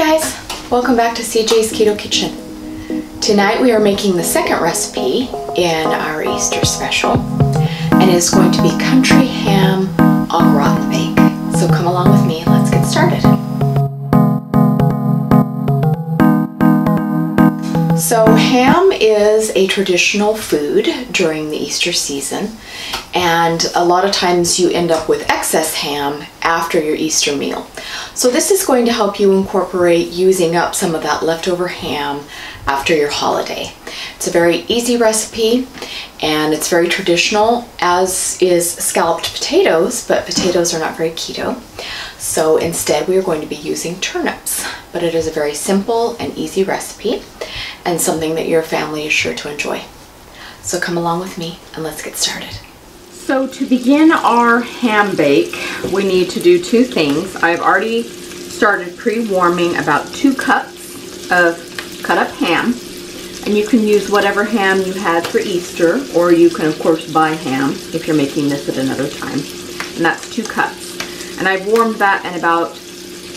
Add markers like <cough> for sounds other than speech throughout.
guys, welcome back to CJ's Keto Kitchen. Tonight we are making the second recipe in our Easter special and it's going to be country ham au gratin bake. So come along with me and let's get started. So ham is a traditional food during the Easter season and a lot of times you end up with excess ham after your Easter meal. So this is going to help you incorporate using up some of that leftover ham after your holiday. It's a very easy recipe and it's very traditional as is scalloped potatoes, but potatoes are not very keto. So instead we are going to be using turnips, but it is a very simple and easy recipe and something that your family is sure to enjoy. So come along with me and let's get started. So to begin our ham bake, we need to do two things. I've already started pre-warming about two cups of cut up ham. And you can use whatever ham you had for Easter, or you can of course buy ham if you're making this at another time. And that's two cups. And I've warmed that in about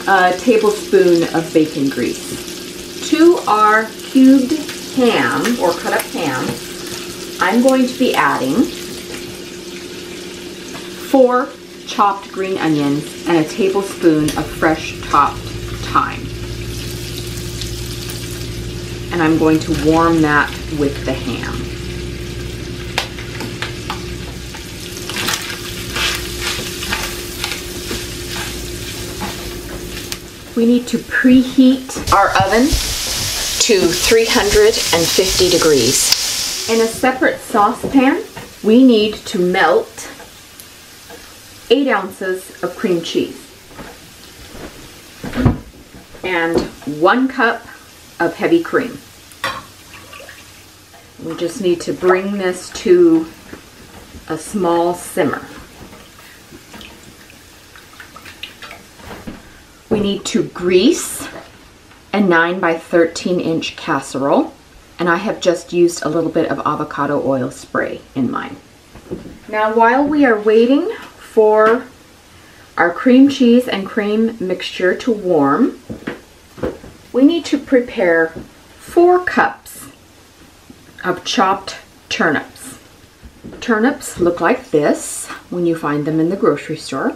a tablespoon of bacon grease. To our cubed ham, or cut up ham, I'm going to be adding four chopped green onions and a tablespoon of fresh chopped thyme. And I'm going to warm that with the ham. We need to preheat our oven to 350 degrees. In a separate saucepan, we need to melt 8 ounces of cream cheese and 1 cup of heavy cream. We just need to bring this to a small simmer. We need to grease a 9 by 13 inch casserole and I have just used a little bit of avocado oil spray in mine. Now while we are waiting for our cream cheese and cream mixture to warm, we need to prepare four cups of chopped turnips. Turnips look like this when you find them in the grocery store.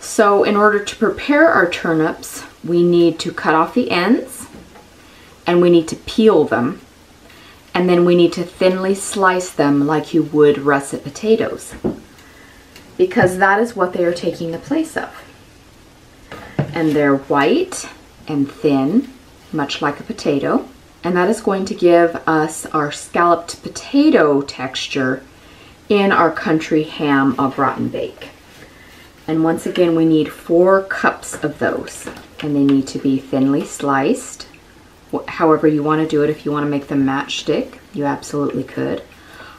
So in order to prepare our turnips, we need to cut off the ends and we need to peel them. And then we need to thinly slice them like you would russet potatoes because that is what they are taking the place of. And they're white and thin, much like a potato. And that is going to give us our scalloped potato texture in our country ham au gratin bake. And once again, we need four cups of those. And they need to be thinly sliced. However you want to do it, if you want to make them matchstick, you absolutely could.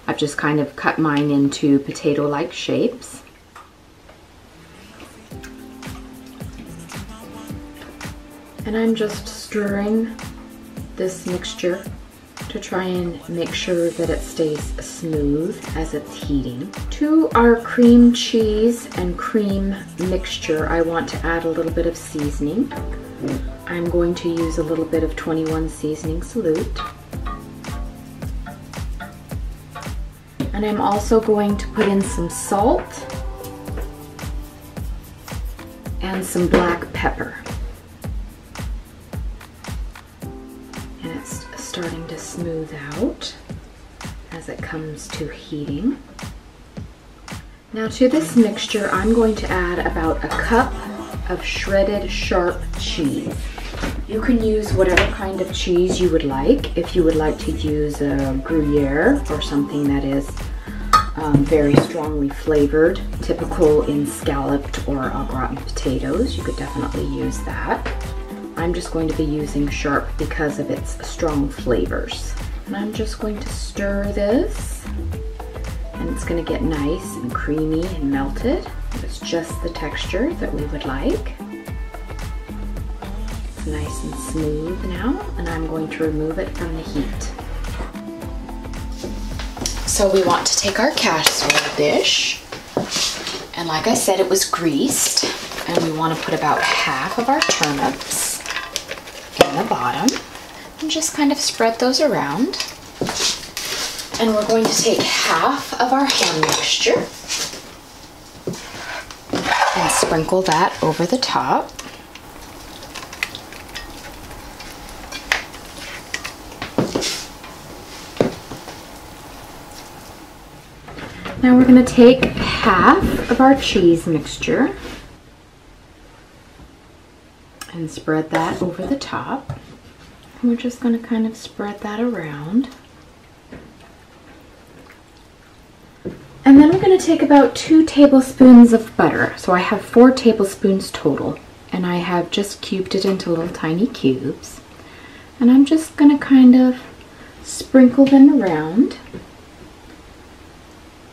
I've just kind of cut mine into potato-like shapes. And I'm just stirring this mixture to try and make sure that it stays smooth as it's heating. To our cream cheese and cream mixture, I want to add a little bit of seasoning. I'm going to use a little bit of 21 Seasoning Salute. And I'm also going to put in some salt and some black pepper. And it's starting to smooth out as it comes to heating. Now to this mixture, I'm going to add about a cup of shredded sharp cheese. You can use whatever kind of cheese you would like. If you would like to use a Gruyere or something that is um, very strongly flavored, typical in scalloped or au gratin potatoes, you could definitely use that. I'm just going to be using sharp because of its strong flavors. And I'm just going to stir this and it's gonna get nice and creamy and melted. It's just the texture that we would like. It's nice and smooth now and I'm going to remove it from the heat. So we want to take our casserole dish and like I said it was greased And we want to put about half of our turnips in the bottom and just kind of spread those around. And we're going to take half of our ham mixture sprinkle that over the top. Now we're going to take half of our cheese mixture and spread that over the top. And we're just going to kind of spread that around. And then we're going to take about two tablespoons of butter. So I have four tablespoons total. And I have just cubed it into little tiny cubes. And I'm just going to kind of sprinkle them around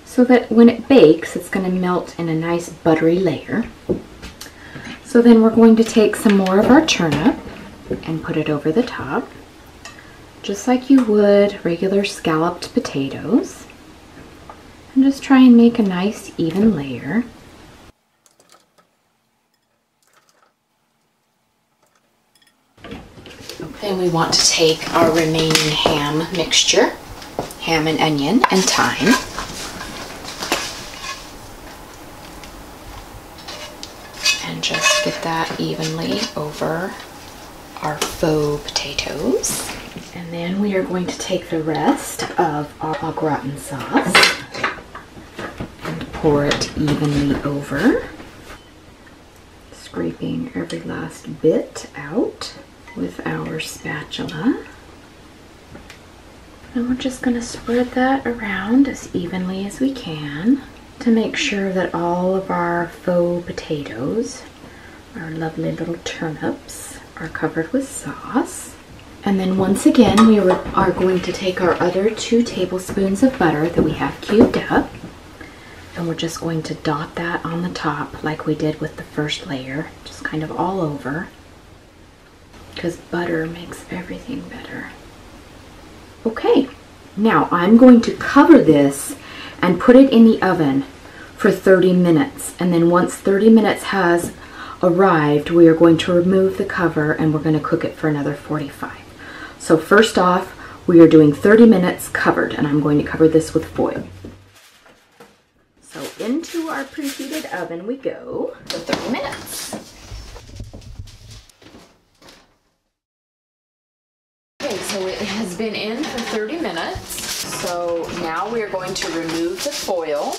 so that when it bakes, it's going to melt in a nice buttery layer. So then we're going to take some more of our turnip and put it over the top, just like you would regular scalloped potatoes. And just try and make a nice even layer. Then we want to take our remaining ham mixture, ham and onion and thyme, and just get that evenly over our faux potatoes. And then we are going to take the rest of our au gratin sauce pour it evenly over, scraping every last bit out with our spatula. And we're just going to spread that around as evenly as we can to make sure that all of our faux potatoes, our lovely little turnips, are covered with sauce. And then once again, we are going to take our other two tablespoons of butter that we have cubed up, we're just going to dot that on the top like we did with the first layer, just kind of all over, because butter makes everything better. Okay, now I'm going to cover this and put it in the oven for 30 minutes. And then once 30 minutes has arrived, we are going to remove the cover and we're going to cook it for another 45. So first off, we are doing 30 minutes covered and I'm going to cover this with foil. Preheated oven we go for 30 minutes. Okay, so it has been in for 30 minutes. So now we are going to remove the foil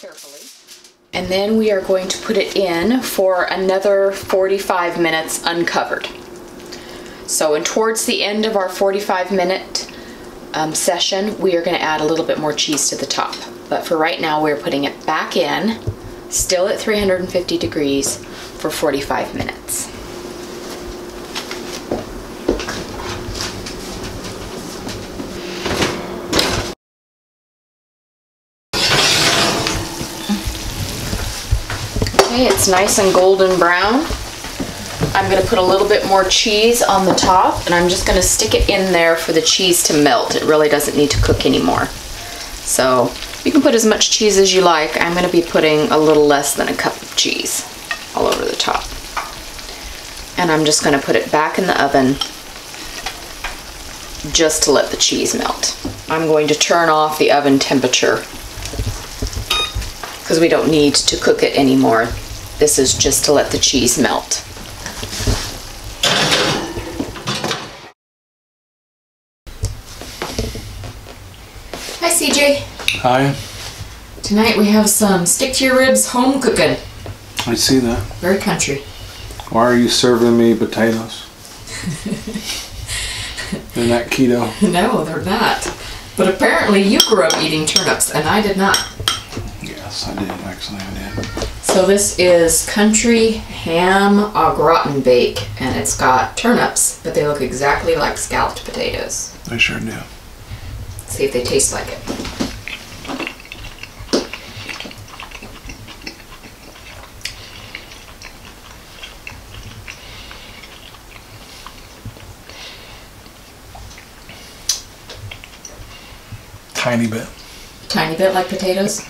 carefully. And then we are going to put it in for another 45 minutes uncovered. So and towards the end of our 45 minute um, session, we are going to add a little bit more cheese to the top. But for right now, we're putting it back in, still at 350 degrees for 45 minutes. Okay, it's nice and golden brown. I'm gonna put a little bit more cheese on the top and I'm just gonna stick it in there for the cheese to melt. It really doesn't need to cook anymore. So you can put as much cheese as you like. I'm gonna be putting a little less than a cup of cheese all over the top. And I'm just gonna put it back in the oven just to let the cheese melt. I'm going to turn off the oven temperature because we don't need to cook it anymore. This is just to let the cheese melt. Hi CJ. Hi, Tonight we have some stick to your ribs home cooking. I see that. Very country. Why are you serving me potatoes? <laughs> They're not keto. No, they're not. But apparently you grew up eating turnips and I did not. Yes, I did. Actually, I did. So this is country ham au gratin bake and it's got turnips, but they look exactly like scalloped potatoes. I sure do. See if they taste like it. Tiny bit. Tiny bit like potatoes.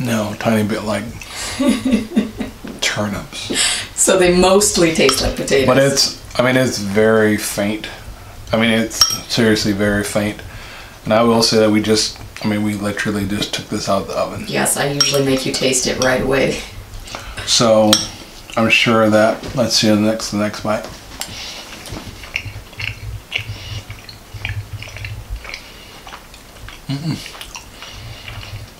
No, tiny bit like <laughs> turnips. So they mostly taste like potatoes. But it's, I mean, it's very faint. I mean, it's seriously very faint. And I will say that we just, I mean, we literally just took this out of the oven. Yes, I usually make you taste it right away. So I'm sure that, let's see the next, the next bite. Mm-mm.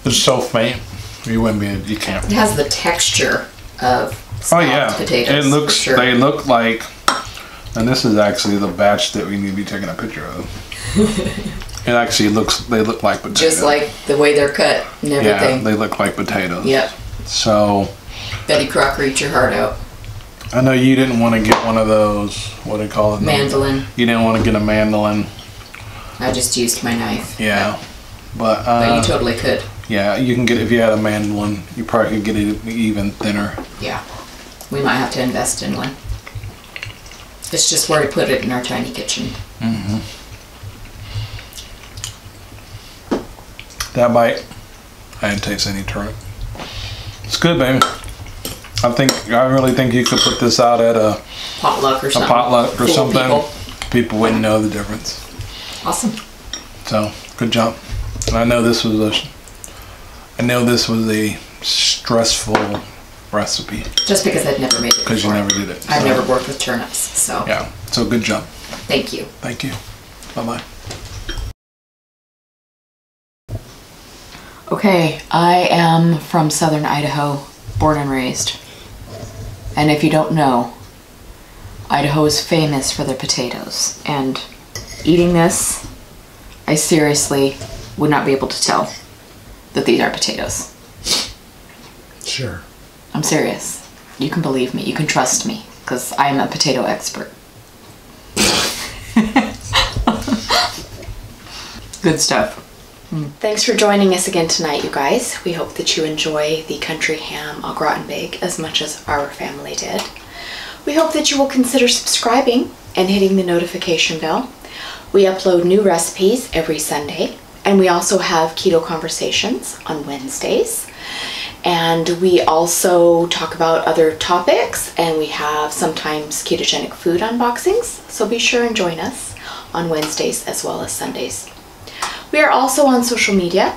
It's so faint. You wouldn't be, you can't. It has the texture of Oh yeah, potatoes. it looks. sure. They look like, and this is actually the batch that we need to be taking a picture of. <laughs> it actually looks. They look like potatoes. just like the way they're cut and yeah, they look like potatoes. yep. So Betty Crocker, eat your heart out. I know you didn't want to get one of those. What do they call it? Mandolin. You didn't want to get a mandolin. I just used my knife. Yeah, but uh, you totally could. yeah, you can get if you had a mandolin. You probably could get it even thinner. Yeah. We might have to invest in one. It's just where to put it in our tiny kitchen. Mhm. That bite, I didn't taste any turnip. It's good, baby. I think I really think you could put this out at a, Potluck or a something. potluck or something. people. People. wouldn't know the difference. Awesome. So good job. And I know this was a, I know this was a stressful recipe Just because I've never made it because you before. never did it. I've So, never worked with turnips, so Yeah. So good job. thank you. Thank you. Bye bye. Okay, I am from southern Idaho, born and raised. And if you don't know, Idaho is famous for their potatoes. And eating this, I seriously would not be able to tell that these are potatoes. Sure. I'm serious. You can believe me, you can trust me, because I am a potato expert. <laughs> Good stuff. Hmm. Thanks for joining us again tonight, you guys. We hope that you enjoy the country ham au gratin bake as much as our family did. We hope that you will consider subscribing and hitting the notification bell. We upload new recipes every Sunday, and we also have keto conversations on Wednesdays. And we also talk about other topics, and we have sometimes ketogenic food unboxings. So be sure and join us on Wednesdays as well as Sundays. We are also on social media.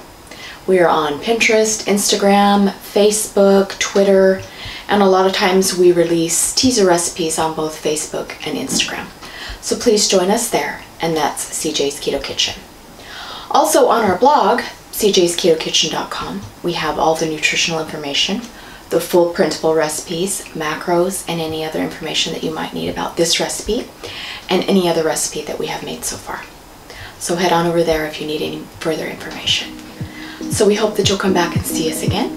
We are on Pinterest, Instagram, Facebook, Twitter, and a lot of times we release teaser recipes on both Facebook and Instagram. So please join us there, and that's CJ's Keto Kitchen. Also on our blog, cjsketokitchen.com, we have all the nutritional information, the full printable recipes, macros, and any other information that you might need about this recipe and any other recipe that we have made so far. So head on over there if you need any further information. So we hope that you'll come back and see us again,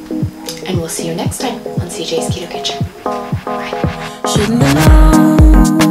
and we'll see you next time on CJ's Keto Kitchen. Bye.